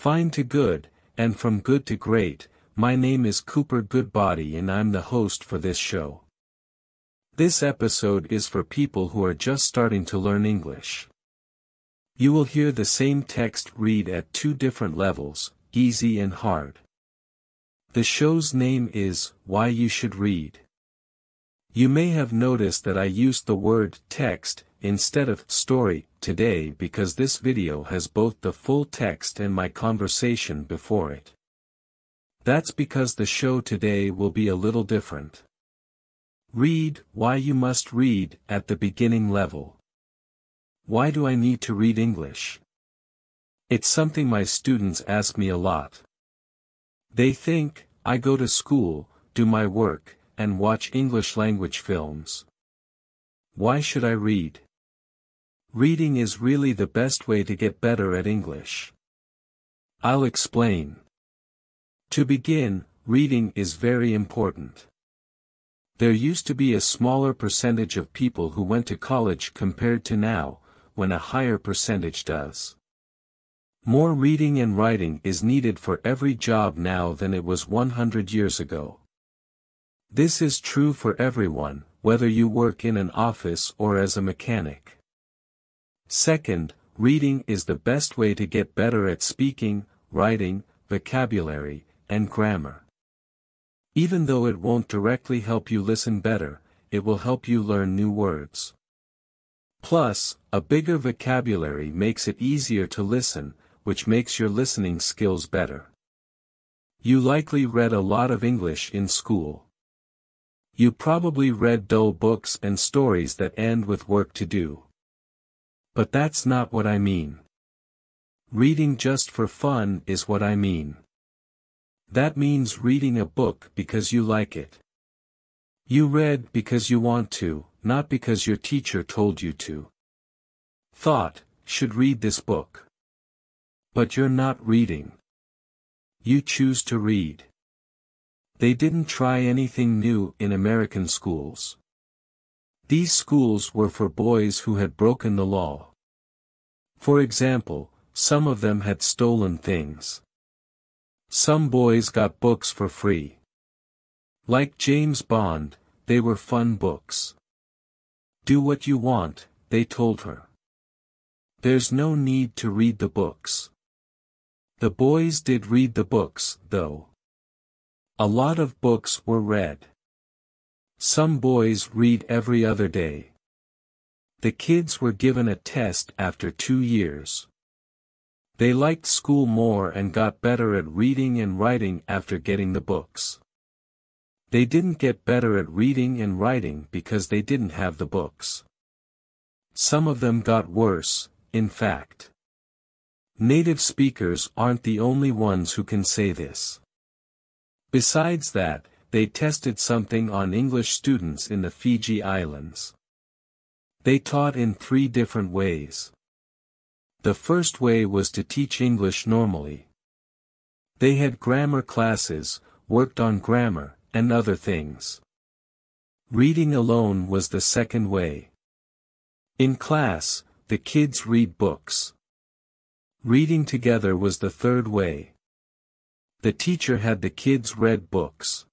Fine to good, and from good to great, my name is Cooper Goodbody and I'm the host for this show. This episode is for people who are just starting to learn English. You will hear the same text read at two different levels, easy and hard. The show's name is Why You Should Read. You may have noticed that I used the word text instead of story today because this video has both the full text and my conversation before it. That's because the show today will be a little different. Read, why you must read, at the beginning level. Why do I need to read English? It's something my students ask me a lot. They think, I go to school, do my work, and watch English language films. Why should I read? Reading is really the best way to get better at English. I'll explain. To begin, reading is very important. There used to be a smaller percentage of people who went to college compared to now, when a higher percentage does. More reading and writing is needed for every job now than it was 100 years ago. This is true for everyone, whether you work in an office or as a mechanic. Second, reading is the best way to get better at speaking, writing, vocabulary, and grammar. Even though it won't directly help you listen better, it will help you learn new words. Plus, a bigger vocabulary makes it easier to listen, which makes your listening skills better. You likely read a lot of English in school. You probably read dull books and stories that end with work to do. But that's not what I mean. Reading just for fun is what I mean. That means reading a book because you like it. You read because you want to, not because your teacher told you to. Thought, should read this book. But you're not reading. You choose to read. They didn't try anything new in American schools. These schools were for boys who had broken the law. For example, some of them had stolen things. Some boys got books for free. Like James Bond, they were fun books. Do what you want, they told her. There's no need to read the books. The boys did read the books, though. A lot of books were read. Some boys read every other day. The kids were given a test after two years. They liked school more and got better at reading and writing after getting the books. They didn't get better at reading and writing because they didn't have the books. Some of them got worse, in fact. Native speakers aren't the only ones who can say this. Besides that, they tested something on English students in the Fiji Islands. They taught in three different ways. The first way was to teach English normally. They had grammar classes, worked on grammar, and other things. Reading alone was the second way. In class, the kids read books. Reading together was the third way. The teacher had the kids read books.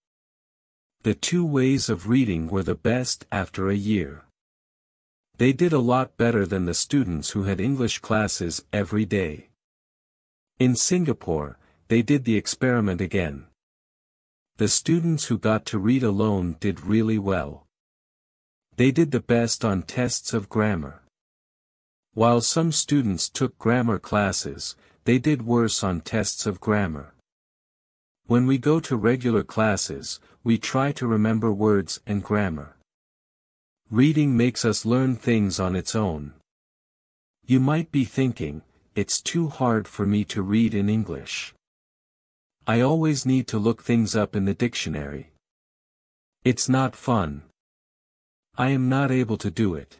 The two ways of reading were the best after a year. They did a lot better than the students who had English classes every day. In Singapore, they did the experiment again. The students who got to read alone did really well. They did the best on tests of grammar. While some students took grammar classes, they did worse on tests of grammar. When we go to regular classes, we try to remember words and grammar. Reading makes us learn things on its own. You might be thinking, it's too hard for me to read in English. I always need to look things up in the dictionary. It's not fun. I am not able to do it.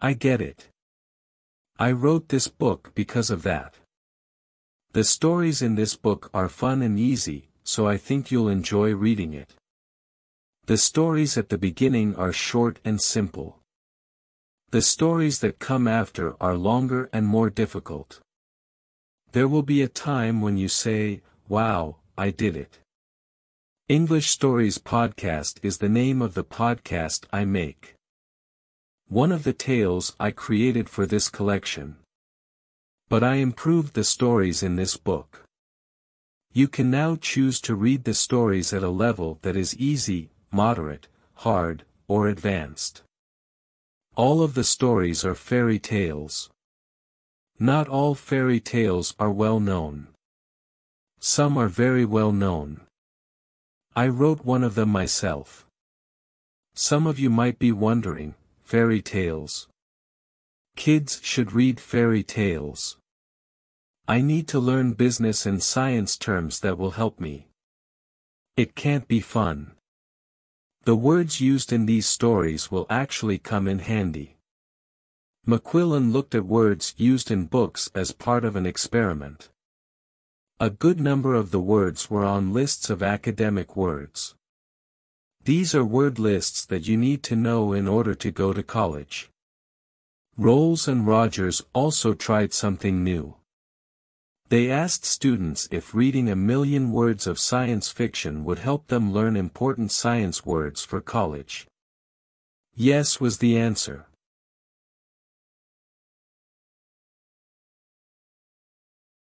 I get it. I wrote this book because of that. The stories in this book are fun and easy, so I think you'll enjoy reading it. The stories at the beginning are short and simple. The stories that come after are longer and more difficult. There will be a time when you say, wow, I did it. English Stories Podcast is the name of the podcast I make. One of the tales I created for this collection. But I improved the stories in this book. You can now choose to read the stories at a level that is easy, moderate, hard, or advanced. All of the stories are fairy tales. Not all fairy tales are well known. Some are very well known. I wrote one of them myself. Some of you might be wondering, fairy tales. Kids should read fairy tales. I need to learn business and science terms that will help me. It can't be fun. The words used in these stories will actually come in handy. McQuillan looked at words used in books as part of an experiment. A good number of the words were on lists of academic words. These are word lists that you need to know in order to go to college. Rolls and Rodgers also tried something new. They asked students if reading a million words of science fiction would help them learn important science words for college. Yes was the answer.